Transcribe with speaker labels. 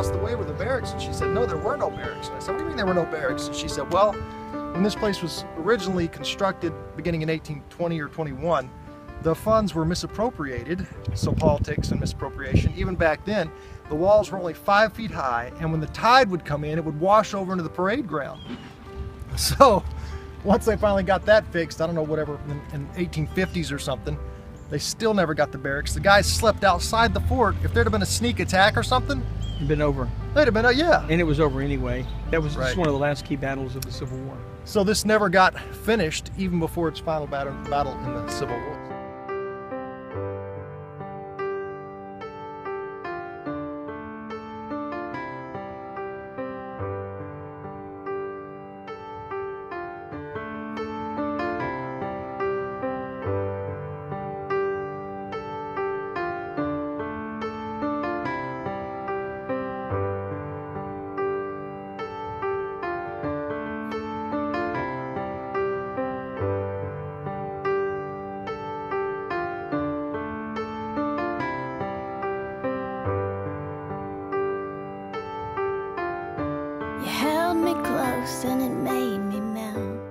Speaker 1: the way were the barracks? And she said, no, there were no barracks. And I said, what do you mean there were no barracks? And she said, well, when this place was originally constructed, beginning in 1820 or 21, the funds were misappropriated, so politics and misappropriation. Even back then, the walls were only five feet high, and when the tide would come in, it would wash over into the parade ground. So, once they finally got that fixed, I don't know, whatever, in, in 1850s or something, they still never got the barracks. The guys slept outside the fort. If there'd have been a sneak attack or something,
Speaker 2: been over.
Speaker 1: they'd have been, uh, yeah.
Speaker 2: And it was over anyway. That was
Speaker 1: Right.
Speaker 2: just one of the last key battles of the Civil War.
Speaker 1: So this never got finished, even before its final battle, battle in the Civil War.
Speaker 3: me close and it made me melt.